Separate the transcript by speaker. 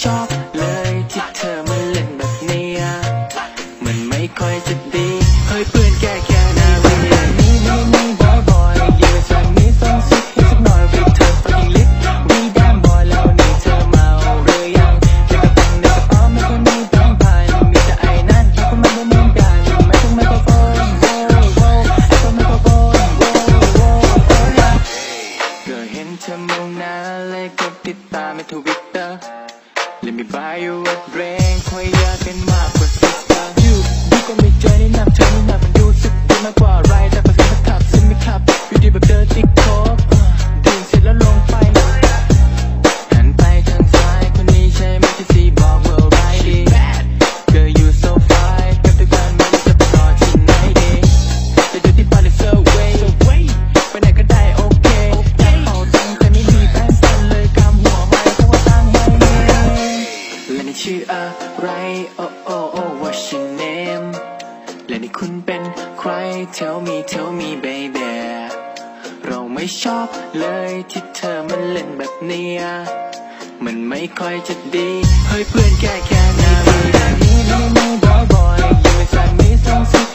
Speaker 1: ชอบเลยที่เธอมาเล่นแบบเนี้ยมันไม่ค่อยจะดีเฮ้ยเพื่อนแก้แค่นาวีนี่นี่นี่บอยบอยยืนสั่งนี้ส่งซิกให้สักหน่อยวิเธอ fucking lit วีแดมบอยแล้วนี่เธอเมาหรือยังในกระเป๋าในกระเป๋าไม่ค่อยมีแบงค์พันมีแต่ไอ้นั่นที่คนมันไม่เหมือนกันไม่ต้องไมโครโฟนโว้โว้ไอ้คนไมโครโฟนโว้โว้โอ้ยก็เห็นเธอมองหน้าเลยกดติดตามในทวิตเตอร์ Let me buy you a drink คอยอยาก และนี่คุณเป็นใคร tell me tell me baby เราไม่ชอบเลยที่เธอมันเล่นแบบเนี้ยมันไม่ค่อยจะดี เฮ้ยเพื่อนแก่แค่นาวีนี่นี่นี่บอยบ